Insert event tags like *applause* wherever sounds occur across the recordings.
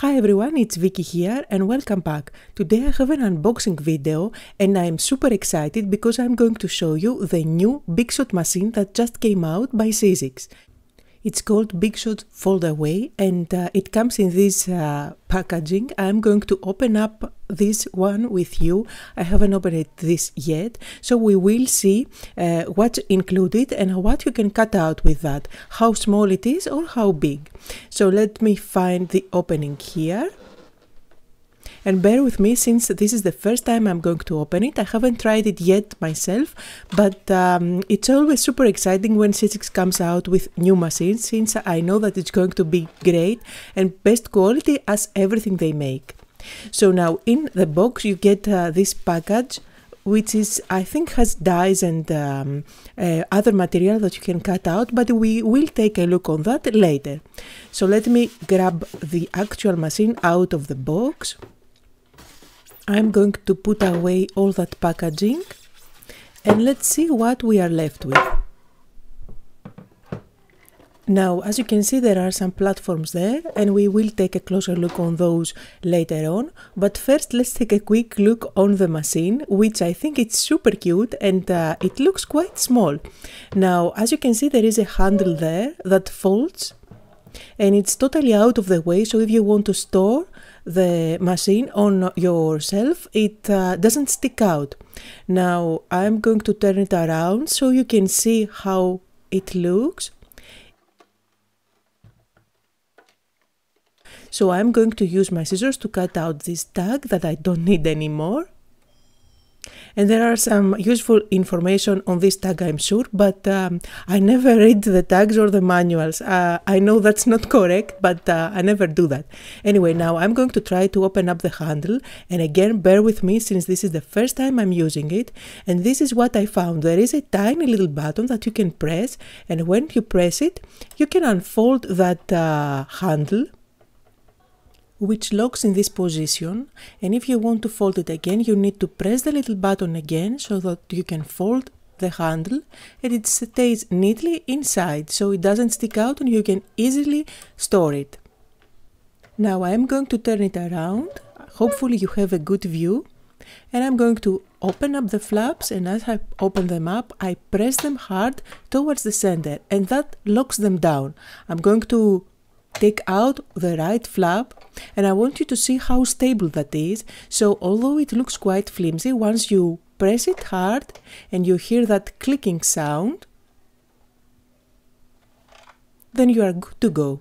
Hi everyone, it's Vicky here and welcome back. Today I have an unboxing video and I'm super excited because I'm going to show you the new Big Shot machine that just came out by Sizzix. It's called Big Shot Foldaway and uh, it comes in this uh, packaging. I'm going to open up this one with you. I haven't opened this yet, so we will see uh, what's included and what you can cut out with that, how small it is or how big. So let me find the opening here. And bear with me since this is the first time I'm going to open it. I haven't tried it yet myself, but um, it's always super exciting when Sizzix comes out with new machines since I know that it's going to be great and best quality as everything they make. So now in the box you get uh, this package which is I think has dies and um, uh, other material that you can cut out but we will take a look on that later. So let me grab the actual machine out of the box. I'm going to put away all that packaging and let's see what we are left with. Now, as you can see, there are some platforms there and we will take a closer look on those later on. But first, let's take a quick look on the machine, which I think it's super cute and uh, it looks quite small. Now, as you can see, there is a handle there that folds and it's totally out of the way. So if you want to store the machine on yourself, it uh, doesn't stick out. Now I'm going to turn it around so you can see how it looks. So I'm going to use my scissors to cut out this tag that I don't need anymore. And there are some useful information on this tag, I'm sure, but um, I never *laughs* read the tags or the manuals. Uh, I know that's not correct, but uh, I never do that. Anyway, now I'm going to try to open up the handle. And again, bear with me since this is the first time I'm using it. And this is what I found. There is a tiny little button that you can press. And when you press it, you can unfold that uh, handle which locks in this position and if you want to fold it again you need to press the little button again so that you can fold the handle and it stays neatly inside so it doesn't stick out and you can easily store it. Now I'm going to turn it around, hopefully you have a good view and I'm going to open up the flaps and as I open them up I press them hard towards the center and that locks them down. I'm going to take out the right flap and I want you to see how stable that is. So although it looks quite flimsy, once you press it hard and you hear that clicking sound, then you are good to go.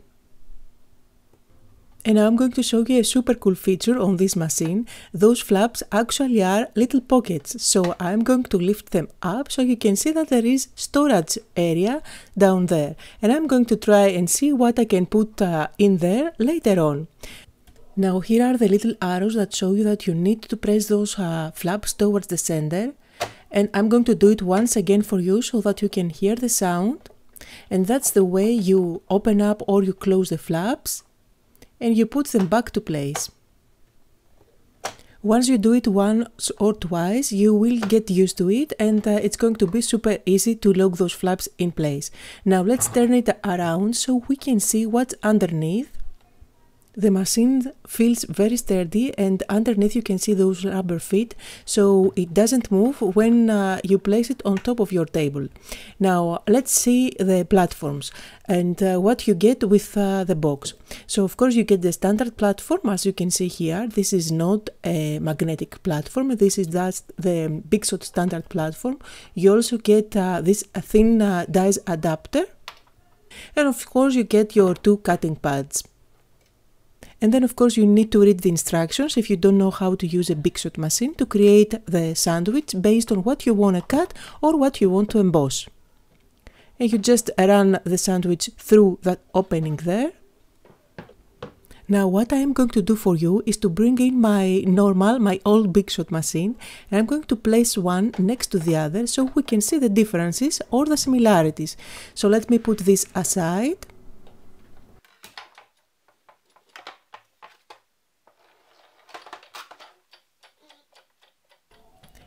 And now I'm going to show you a super cool feature on this machine. Those flaps actually are little pockets. So I'm going to lift them up so you can see that there is storage area down there. And I'm going to try and see what I can put uh, in there later on. Now here are the little arrows that show you that you need to press those uh, flaps towards the center. And I'm going to do it once again for you so that you can hear the sound. And that's the way you open up or you close the flaps and you put them back to place. Once you do it once or twice, you will get used to it and uh, it's going to be super easy to lock those flaps in place. Now let's turn it around so we can see what's underneath. The machine feels very sturdy and underneath you can see those rubber feet so it doesn't move when uh, you place it on top of your table. Now let's see the platforms and uh, what you get with uh, the box. So of course you get the standard platform as you can see here. This is not a magnetic platform. This is just the Big Shot standard platform. You also get uh, this thin uh, dies adapter and of course you get your two cutting pads. And then of course you need to read the instructions if you don't know how to use a Big Shot machine to create the sandwich based on what you want to cut or what you want to emboss. And you just run the sandwich through that opening there. Now what I am going to do for you is to bring in my normal, my old Big Shot machine and I'm going to place one next to the other so we can see the differences or the similarities. So let me put this aside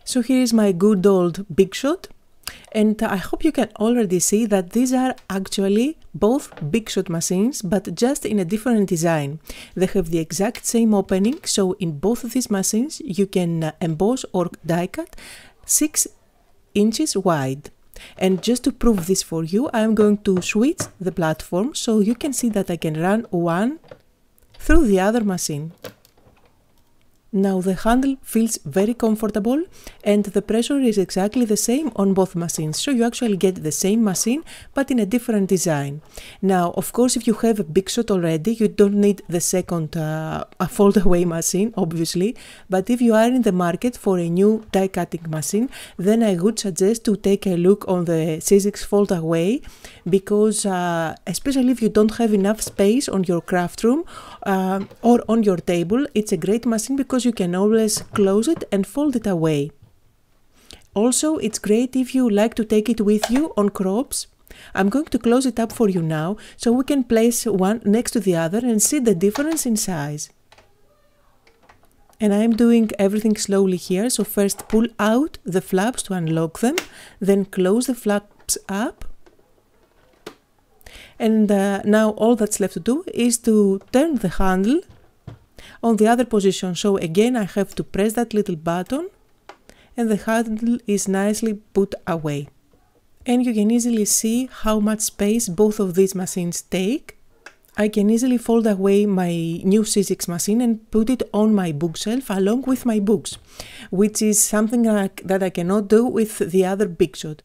So here is my good old Big Shot. And I hope you can already see that these are actually both Big Shot machines, but just in a different design. They have the exact same opening, so in both of these machines you can uh, emboss or die cut 6 inches wide. And just to prove this for you, I'm going to switch the platform so you can see that I can run one through the other machine. Now the handle feels very comfortable and the pressure is exactly the same on both machines. So you actually get the same machine but in a different design. Now of course if you have a big shot already you don't need the second uh, fold away machine obviously but if you are in the market for a new die cutting machine then I would suggest to take a look on the Sizzix fold away because uh, especially if you don't have enough space on your craft room uh, or on your table it's a great machine because because you can always close it and fold it away. Also, it's great if you like to take it with you on crops. I'm going to close it up for you now so we can place one next to the other and see the difference in size. And I'm doing everything slowly here, so first pull out the flaps to unlock them, then close the flaps up. And uh, now all that's left to do is to turn the handle on the other position. So again I have to press that little button and the handle is nicely put away. And you can easily see how much space both of these machines take. I can easily fold away my new Sizzix machine and put it on my bookshelf along with my books, which is something that I cannot do with the other Big Shot.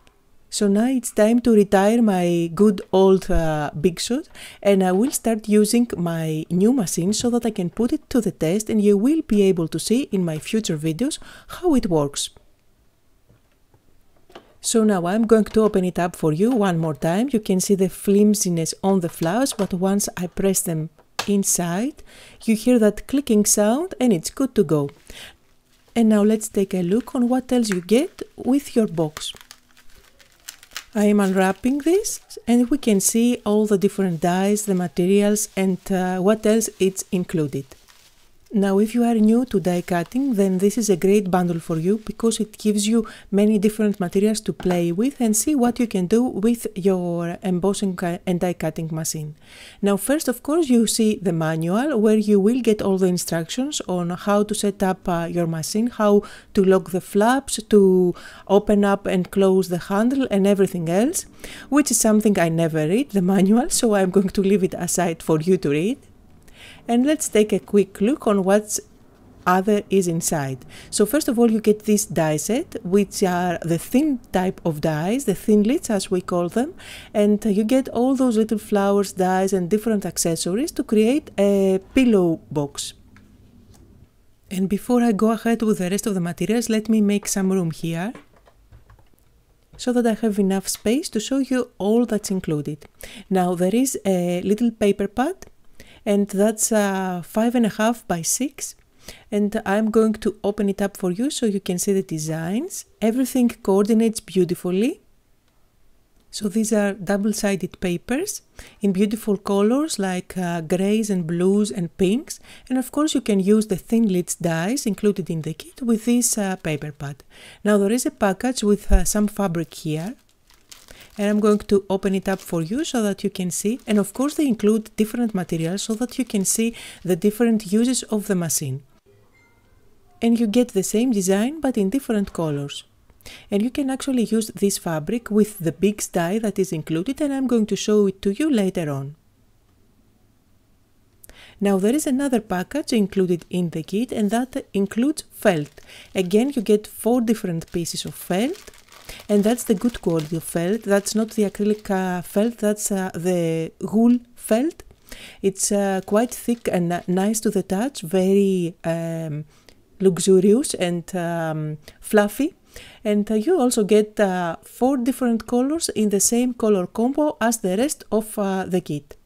So now it's time to retire my good old uh, Big Shot and I will start using my new machine so that I can put it to the test and you will be able to see in my future videos how it works. So now I'm going to open it up for you one more time. You can see the flimsiness on the flowers, but once I press them inside, you hear that clicking sound and it's good to go. And now let's take a look on what else you get with your box. I am unwrapping this and we can see all the different dies, the materials and uh, what else it's included. Now if you are new to die cutting then this is a great bundle for you because it gives you many different materials to play with and see what you can do with your embossing and die cutting machine. Now first of course you see the manual where you will get all the instructions on how to set up uh, your machine, how to lock the flaps, to open up and close the handle and everything else, which is something I never read, the *laughs* manual, so I'm going to leave it aside for you to read and let's take a quick look on what's other is inside. So first of all you get this die set which are the thin type of dies, the thinlits as we call them and you get all those little flowers, dies and different accessories to create a pillow box. And before I go ahead with the rest of the materials let me make some room here so that I have enough space to show you all that's included. Now there is a little paper pad and that's uh, five and a half by six and I'm going to open it up for you so you can see the designs. Everything coordinates beautifully. So these are double-sided papers in beautiful colors like uh, grays and blues and pinks. And of course you can use the Thinlits dies included in the kit with this uh, paper pad. Now there is a package with uh, some fabric here and I'm going to open it up for you so that you can see and of course they include different materials so that you can see the different uses of the machine. And you get the same design but in different colors. And you can actually use this fabric with the big die that is included and I'm going to show it to you later on. Now there is another package included in the kit and that includes felt. Again you get four different pieces of felt and that's the good quality of felt. That's not the acrylic uh, felt, that's uh, the wool felt. It's uh, quite thick and nice to the touch, very um, luxurious and um, fluffy. And uh, you also get uh, four different colors in the same color combo as the rest of uh, the kit.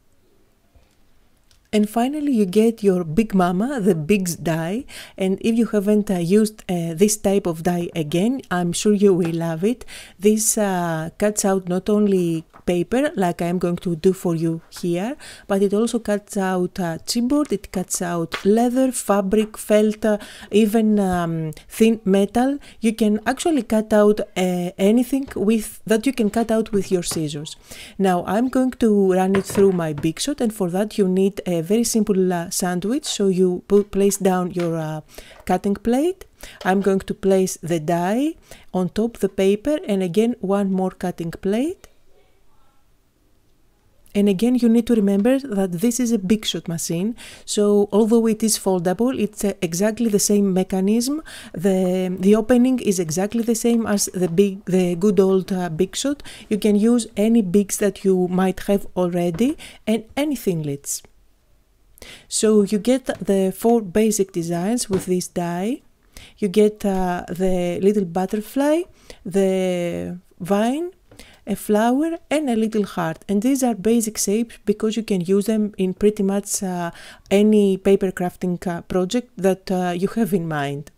And finally, you get your Big Mama, the Bigz die. And if you haven't uh, used uh, this type of die again, I'm sure you will love it. This uh, cuts out not only paper like I'm going to do for you here, but it also cuts out uh, chipboard, it cuts out leather, fabric, felt, uh, even um, thin metal. You can actually cut out uh, anything with that you can cut out with your scissors. Now I'm going to run it through my Big Shot and for that you need a very simple uh, sandwich. So you put, place down your uh, cutting plate I'm going to place the die on top the paper and again one more cutting plate. And again, you need to remember that this is a big shot machine. So although it is foldable, it's uh, exactly the same mechanism. The, the opening is exactly the same as the big, the good old uh, big shot. You can use any Bigz that you might have already and any thinlits. So you get the four basic designs with this die you get uh, the little butterfly, the vine, a flower and a little heart and these are basic shapes because you can use them in pretty much uh, any paper crafting uh, project that uh, you have in mind.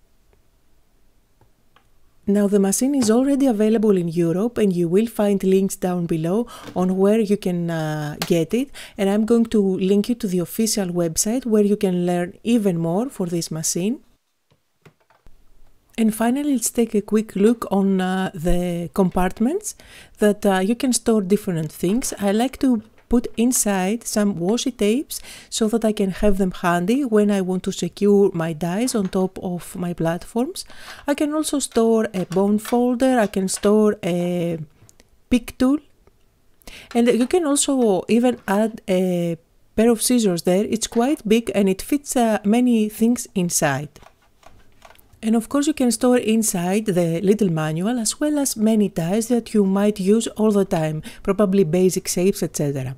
Now the machine is already available in Europe and you will find links down below on where you can uh, get it and I'm going to link you to the official website where you can learn even more for this machine. And finally, let's take a quick look on uh, the compartments that uh, you can store different things. I like to put inside some washi tapes so that I can have them handy when I want to secure my dies on top of my platforms. I can also store a bone folder, I can store a pick tool and you can also even add a pair of scissors there. It's quite big and it fits uh, many things inside. And of course you can store inside the little manual as well as many dies that you might use all the time, probably basic shapes etc.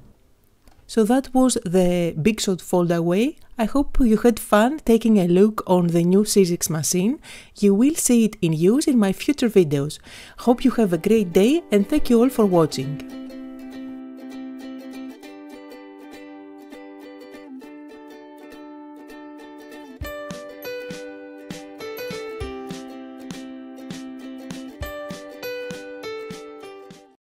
So that was the Big Shot foldaway. I hope you had fun taking a look on the new Sizzix machine. You will see it in use in my future videos. Hope you have a great day and thank you all for watching.